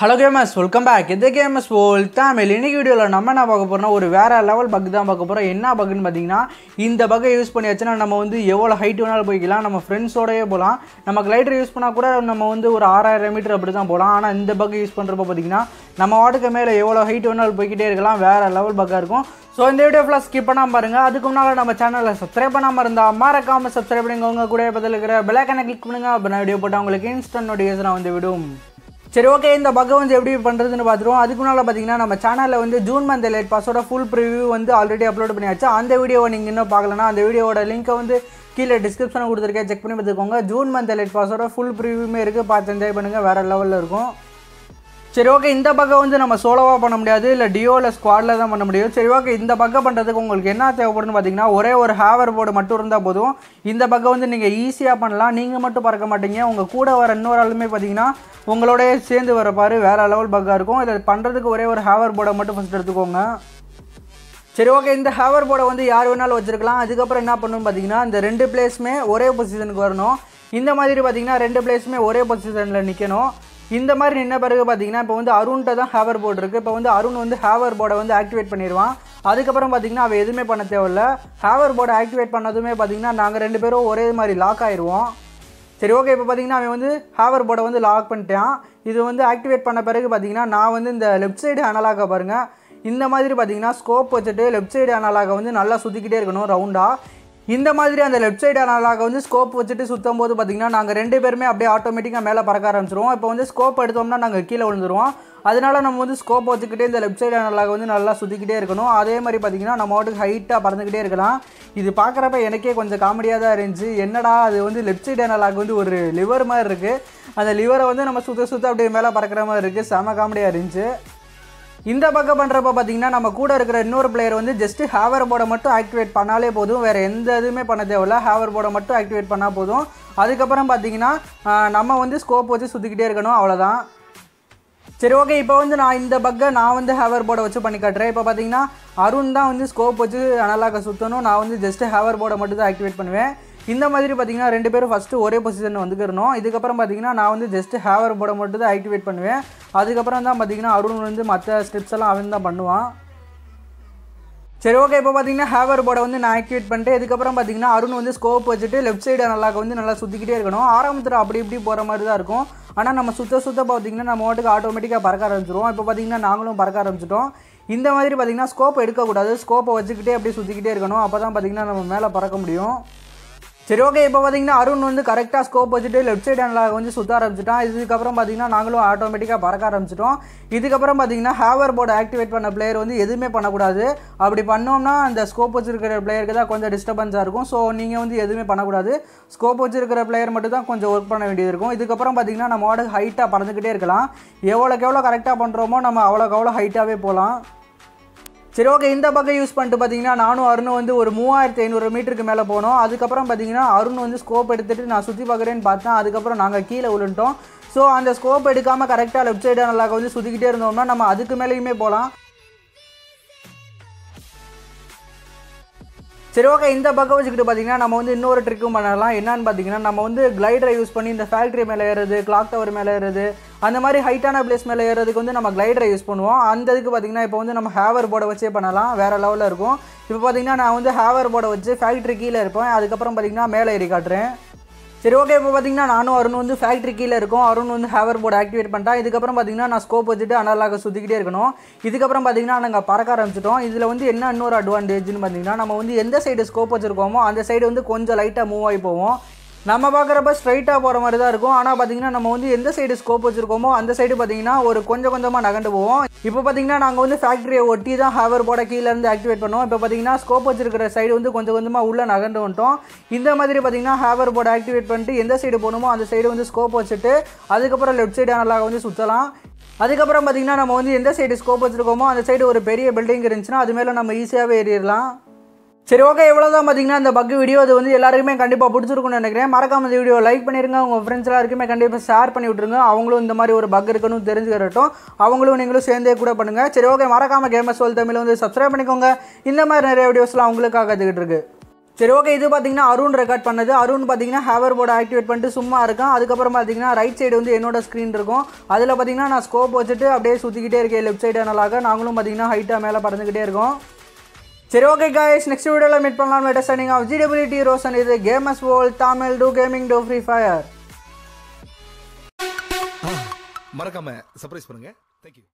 Hello games welcome back எது games போல் தமிழ் இன்னைக்கு வீடியோவில் நம்ம என்ன பார்க்க போகிறோம்னா ஒரு வேறு லெவல் பக் தான் பார்க்க போகிறோம் என்ன பக்குன்னு பார்த்தீங்கன்னா இந்த பக்கை யூஸ் பண்ணியாச்சுன்னா நம்ம வந்து எவ்வளோ ஹைட் வேணாலும் போய்க்கலாம். நம்ம ஃப்ரெண்ட்ஸோடயே போகலாம் நம்ம கிளைடர் யூஸ் பண்ணால் கூட நம்ம வந்து ஒரு ஆறாயிரம் மீட்டர் அப்படி தான் போகலாம் ஆனால் இந்த பக்கை யூஸ் பண்ணுறப்ப பார்த்தீங்கன்னா நம்ம வாட்டுக்கு மேலே எவ்வளோ ஹைட் வேணாலும் போய்க்கிட்டே இருக்கலாம். வேறு லெவல் பக்காக இருக்கும். ஸோ இந்த வீடியோ ஃபுல்லாக ஸ்கிப் பண்ணாமல் பாருங்கள் அதுக்கு முன்னால் நம்ம சேனலில் சப்ஸ்கிரைப் பண்ணாமல் இருந்தால் மறக்காமல் சப்ஸ்கிரைப் பண்ணுங்க. உங்கள் கூட பதில் இருக்கிற பெலைக்கனை கிளிக் பண்ணுங்கள் அப்போ நான் வீடியோ போட்டால் உங்களுக்கு இன்ஸ்டன்ட் நோட்டிஃபிகேஷன் வந்து விடும். சரி ஓகே இந்த பக்கை வந்து எப்படி பண்ணுறதுன்னு பார்த்துருவோம். அதுக்கு முன்னால் பார்த்தீங்கன்னா நம்ம சேனலில் வந்து ஜூன் மந்த் லைட் பாஸோட ஃபுல் ப்ரிவ்யூ வந்து ஆல்ரெடி அப்லோட் பண்ணியாச்சு. அந்த வீடியோவை நீங்கள் இன்னும் பார்க்கலனா அந்த வீடியோட லிங்க்கை வந்து கீழே டிஸ்கிரிப்ஷனில் கொடுத்துருக்கேன். செக் பண்ணி பார்த்துக்கோங்க. ஜூன் மந்த் லைட் பாஸோட ஃபுல் ப்ரிவியூமே இருக்குது பார்த்து என்ஜாய் பண்ணுங்கள் வேறு லெவலில் இருக்கும். சரி ஓகே இந்த பக்கம் வந்து நம்ம சோலோவாக பண்ண முடியாது இல்லை டியோவில் ஸ்குவாடில் தான் பண்ண முடியும். சரி ஓகே இந்த பக்கம் பண்ணுறதுக்கு உங்களுக்கு என்ன தேவைப்படுன்னு பார்த்தீங்கன்னா ஒரே ஒரு ஹேவர் போர்டு மட்டும் இருந்தால் போதும். இந்த பக்கம் வந்து நீங்கள் ஈஸியாக பண்ணலாம். நீங்கள் மட்டும் பறக்க மாட்டீங்க. உங்கள் கூட வர இன்னொரு ஆளுமே பார்த்தீங்கன்னா உங்களோடய சேர்ந்து வர பாரு. வேறு லெவல் பக்காக இருக்கும். இதை பண்ணுறதுக்கு ஒரே ஒரு ஹேவர் போர்டை மட்டும் ஃபஸ்ட் எடுத்துக்கோங்க. சரி ஓகே இந்த ஹேவர் போர்டை வந்து யார் வேணாலும் வச்சுருக்கலாம். அதுக்கப்புறம் என்ன பண்ணணும் பார்த்தீங்கன்னா இந்த ரெண்டு பிளேஸுமே ஒரே பொசிஷனுக்கு வரணும். இந்த மாதிரி பார்த்தீங்கன்னா ரெண்டு பிளேஸுமே ஒரே பொசிஷனில் நிற்கணும் இந்த மாதிரி நின்ன பிறகு பார்த்தீங்கன்னா இப்போ வந்து அருண்கிட்ட தான் ஹேவர் போர்டு இருக்குது இப்போ வந்து அருண் வந்து ஹேவர் போர்டை வந்து ஆக்டிவேட் பண்ணிடுவான் அதுக்கப்புறம் பார்த்தீங்கன்னா அவள் எதுவுமே பண்ண தேவையில்ல. ஹேவர் போர்டை ஆக்டிவேட் பண்ணதுமே பார்த்தீங்கன்னா நாங்கள் ரெண்டு பேரும் ஒரே மாதிரி லாக் ஆயிடுவோம் சரி ஓகே இப்போ பார்த்தீங்கன்னா அவன் வந்து ஹேவர் போர்டை வந்து லாக் பண்ணிட்டான். இது வந்து ஆக்டிவேட் பண்ண பிறகு பார்த்தீங்கன்னா நான் வந்து இந்த லெஃப்ட் சைடு அனலாக பாருங்கள் இந்த மாதிரி பார்த்தீங்கன்னா ஸ்கோப் வச்சுட்டு லெஃப்ட் சைடு அனலாக வந்து நல்லா சுற்றிக்கிட்டே இருக்கணும் ரவுண்டாக இந்த மாதிரி அந்த லெஃப்ட் சைடு அனலாக வந்து ஸ்கோப் வச்சுட்டு சுற்றும் போது பார்த்தீங்கன்னா நாங்கள் ரெண்டு பேருமே அப்படியே ஆட்டோமேட்டிக்காக மேலே பறக்க ஆரம்பிச்சிருவோம். இப்போ வந்து ஸ்கோப் எடுத்தோம்னா நாங்கள் கீழே விழுந்துருவோம். அதனால நம்ம வந்து ஸ்கோப் வச்சுக்கிட்டே இந்த லெஃப்ட் சைடு அனலாக வந்து நல்லா சுற்றிக்கிட்டே இருக்கணும். அதே மாதிரி பார்த்தீங்கன்னா நம்ம வாட்டுக்கு ஹைட்டாக பறந்துக்கிட்டே இருக்கலாம். இது பார்க்குறப்ப எனக்கே கொஞ்சம் காமெடியாக தான் இருந்துச்சு. என்னடா அது வந்து லெஃப்ட் சைடு அனலாக வந்து ஒரு லிவர் மாதிரி இருக்குது அந்த லிவரை வந்து நம்ம சுற்ற சுற்ற அப்படியே மேலே பறக்கிற மாதிரி இருக்குது செம காமெடியாக இருந்துச்சு. இந்த பக்கம் பண்ணுறப்ப பார்த்தீங்கன்னா நம்ம கூட இருக்கிற இன்னொரு பிளேயர் வந்து ஜஸ்ட் ஹேவர் போர்டை மட்டும் ஆக்டிவேட் பண்ணாலே போதும். வேறு எந்த இதுவுமே பண்ண தேவையில்ல. ஹேவர் போர்டை மட்டும் ஆக்டிவேட் பண்ணால் போதும். அதுக்கப்புறம் பார்த்தீங்கன்னா நம்ம வந்து ஸ்கோப் வச்சு சுற்றிக்கிட்டே இருக்கணும். அவ்வளோதான் சரி ஓகே இப்போ வந்து நான் இந்த பக்கை நான் வந்து ஹேவர் போர்டை வச்சு பண்ணி காட்டுறேன். இப்போ பார்த்தீங்கன்னா அருண் தான் வந்து ஸ்கோப் வச்சு அனலாக சுற்றணும் நான் வந்து ஜஸ்ட் ஹேவர் போர்டை மட்டும் தான் ஆக்டிவேட் பண்ணுவேன். இந்த மாதிரி பார்த்தீங்கன்னா ரெண்டு பேரும் ஃபஸ்ட்டு ஒரே பொசிஷனில் வந்துக்கிறணும். இதுக்கப்புறம் பார்த்தீங்கன்னா நான் வந்து ஜஸ்ட் ஹேவர் போர்டை மட்டும் தான் ஆக்டிவேட் பண்ணுவேன். அதுக்கப்புறம் தான் பார்த்தீங்கன்னா அருண் வந்து மற்ற ஸ்டெப்ஸ் எல்லாம் அவன் தான் பண்ணுவான். சரி ஓகே இப்போ பார்த்தீங்கன்னா ஹேவர் போர்டை வந்து நான் ஆக்டிவேட் பண்ணிட்டு இதுக்கப்புறம் பார்த்தீங்கன்னா அருண் வந்து ஸ்கோப் வச்சுட்டு லெஃப்ட் சைடு நல்லா வந்து நல்லா சுற்றிக்கிட்டே இருக்கணும். ஆரம்பத்தில் அப்படி இப்படி போகிற மாதிரி தான் இருக்கும். ஆனால் நம்ம சுத்த சுத்த பார்த்தீங்கன்னா நம்ம ஓட்டுக்கு ஆட்டோமேட்டிக்காக பறக்க ஆரம்பிச்சிருவோம். இப்போ பார்த்தீங்கன்னா நாங்களும் பறக்க ஆரம்பிச்சிட்டோம். இந்த மாதிரி பார்த்தீங்கன்னா ஸ்கோப் எடுக்கக்கூடாது. ஸ்கோப்பை வச்சுக்கிட்டே அப்படியே சுற்றிக்கிட்டே இருக்கணும். அப்போ தான் பார்த்தீங்கன்னா நம்ம மேலே பறக்க முடியும். சரி ஓகே இப்போ பார்த்தீங்கன்னா அருண் வந்து கரெக்டாக ஸ்கோப் வச்சுட்டு லெஃப்ட் சைட் ஹேண்டில் வந்து சுற்ற ஆரம்பிச்சிட்டான். இதுக்கப்புறம் பார்த்தீங்கன்னா நாங்களும் ஆட்டோமேட்டிக்காக பறக்க ஆரம்பிச்சிட்டோம். இதுக்கப்புறம் பார்த்தீங்கன்னா ஹேவர் போர்டு ஆக்டிவேட் பண்ண பிளேயர் வந்து எதுவுமே பண்ணக்கூடாது. அப்படி பண்ணோம்னா அந்த ஸ்கோப் வச்சிருக்கிற பிளேயருக்கு தான் கொஞ்சம் டிஸ்டர்பன்ஸாக இருக்கும். ஸோ நீங்கள் வந்து எதுவுமே பண்ணக்கூடாது. ஸ்கோப் வச்சிருக்கிற பிளேயர் மட்டும் தான் கொஞ்சம் ஒர்க் பண்ண வேண்டியது இருக்கும். இதுக்கப்புறம் பார்த்தீங்கன்னா நம்ம வாடகை ஹைட்டாக பறந்துக்கிட்டே இருக்கலாம். எவ்வளோக்கு எவ்வளோ கரெக்டாக பண்ணுறோமோ நம்ம அவ்வளோக்கு அவ்வளோ ஹைட்டாகவே போகலாம். சரி ஓகே இந்த பக்கம் யூஸ் பண்ணிட்டு பார்த்தீங்கன்னா நானும் அருணும் வந்து ஒரு மூவாயிரத்து ஐநூறு மீட்டருக்கு மேலே போனோம். அதுக்கப்புறம் பார்த்தீங்கன்னா அருண் வந்து ஸ்கோப் எடுத்துகிட்டு நான் சுற்றி பார்க்குறேன்னு பார்த்தேன். அதுக்கப்புறம் நாங்கள் கீழே விழுந்துட்டோம். ஸோ அந்த ஸ்கோப் எடுக்காமல் கரெக்டாக லெஃப்ட் சைடாக நல்லா வந்து சுற்றிக்கிட்டே இருந்தோம்னா நம்ம அதுக்கு மேலேயுமே போகலாம் சரி ஓகே இந்த பக்கம் வச்சுக்கிட்டு பார்த்தீங்கன்னா நம்ம வந்து இன்னொரு ட்ரிக்கும் பண்ணலாம். என்னன்னு பார்த்தீங்கன்னா நம்ம வந்து கிளைடரை யூஸ் பண்ணி இந்த ஃபேக்ட்ரி மேலே ஏறுறது கிளாக் டவர் மேலே ஏறுறது அந்த மாதிரி ஹைட்டான பிளேஸ் மேலே ஏறதுக்கு வந்து நம்ம கிளைடரை யூஸ் பண்ணுவோம். அந்த இதுக்கு பார்த்தீங்கன்னா இப்போ வந்து நம்ம ஹேவர் போர்டை வச்சே பண்ணலாம். வேறு லெவலில் இருக்கும். இப்போ பார்த்தீங்கன்னா நான் வந்து ஹேவர் போர்டை வச்சு ஃபேக்ட்ரி கீழே இருப்பேன். அதுக்கப்புறம் பார்த்தீங்கன்னா மேலே ஏறி காட்டுறேன். சரி ஓகே இப்போ பார்த்தீங்கன்னா நானும் அருண் வந்து ஃபேக்ட்ரி கீழே இருக்கும். அருண் வந்து ஹேவர் போர்டு ஆக்டிவேட் பண்ணிட்டேன் இதுக்கப்புறம் பார்த்தீங்கன்னா நான் ஸ்கோப் வச்சுட்டு அனலாக சுற்றிக்கிட்டே இருக்கணும். இதுக்கப்புறம் பார்த்தீங்கன்னா நாங்கள் பறக்க ஆரம்பிச்சிட்டோம். இதில் வந்து என்ன இன்னொரு அட்வான்டேஜ்னு பார்த்தீங்கன்னா நம்ம வந்து எந்த சைடு ஸ்கோப் வச்சுருக்கோமோ அந்த சைடு வந்து கொஞ்சம் லைட்டாக மூவ் ஆகி போவோம் நம்ம பார்க்குறப்ப ஸ்ட்ரைட்டாக போகிற மாதிரி தான் இருக்கும். ஆனால் பார்த்தீங்கன்னா நம்ம வந்து எந்த சைடு ஸ்கோப் வச்சுருக்கோமோ அந்த சைடு பார்த்தீங்கன்னா ஒரு கொஞ்சம் கொஞ்சமாக நகண்டு போவோம். இப்போ பார்த்தீங்கன்னா நாங்கள் வந்து ஃபேக்ட்ரியை ஒட்டி தான் ஹேவர் போட கீழேருந்து ஆக்டிவேட் பண்ணுவோம். இப்போ பார்த்தீங்கன்னா ஸ்கோப் வச்சிருக்கிற சைடு வந்து கொஞ்சம் கொஞ்சமாக உள்ளே நகண்டு வந்துட்டோம். இந்த மாதிரி பார்த்தீங்கன்னா ஹேவர் போர்டை ஆக்டிவேட் பண்ணிட்டு எந்த சைடு போகணுமோ அந்த சைடு வந்து ஸ்கோப் வச்சுட்டு அதுக்கப்புறம் லெஃப்ட் சைடு அனலாக வந்து சுற்றலாம் அதுக்கப்புறம் பார்த்தீங்கன்னா நம்ம வந்து எந்த சைடு ஸ்கோப் வச்சுருக்கோமோ அந்த சைடு ஒரு பெரிய பில்டிங் இருந்துச்சுன்னா அது மேலே நம்ம ஈஸியாகவே ஏறிடலாம். சரி ஓகே இவ்வளோ தான் பார்த்தீங்கன்னா இந்த பக் வீடியோ அது வந்து எல்லாருக்குமே கண்டிப்பாக பிடிச்சிருக்கும்னு நினைக்கிறேன். மறக்காம இந்த வீடியோ லைக் பண்ணிருங்க. உங்கள் ஃப்ரெண்ட்ஸ் எல்லாருக்குமே கண்டிப்பாக ஷேர் பண்ணி விட்ருங்க அவங்களும் இந்த மாதிரி ஒரு பக் இருக்குன்னு தெரிஞ்சுக்கிறட்டும். அவங்களும் நீங்களும் சேர்ந்தே கூட பண்ணுங்கள் சரி ஓகே மறக்காம கேமஸ் வேல் தமிழ் வந்து சப்ஸ்கிரைப் பண்ணிக்கோங்க. இந்த மாதிரி நிறைய வீடியோஸ்லாம் அவங்களுக்காக கற்றுக்கிட்டு இருக்கு. சரி ஓகே இது பார்த்தீங்கன்னா அருண் ரெக்கார்ட் பண்ணது. அருண் பார்த்தீங்கன்னா ஹேவர் போர்டை ஆக்டிவேட் பண்ணிட்டு சும்மா இருக்கும் அதுக்கப்புறம் பார்த்தீங்கன்னா ரைட் சைடு வந்து என்னோட ஸ்க்ரீன் இருக்கும். அதில் பார்த்தீங்கன்னா நான் ஸ்கோப் வச்சுட்டு அப்படியே சுற்றிக்கிட்டே இருக்கேன். லெஃப்ட் சைடு நல்லாக நாங்களும் பார்த்தீங்கன்னா ஹைட்டாக மேலே பறந்துக்கிட்டே இருக்கோம். சரி ஓகே காய்ஸ் நெக்ஸ்ட் வீடியோவில் மீட் பண்ணலாம். லேட்டஸ்ட் நீங்கள் ஆஃப் ஜிடபிலிட்டி ரோசன் இது games world Tamil to gaming to free fire மறக்காம சர்ப்ரைஸ் பண்ணுங்க. Thank you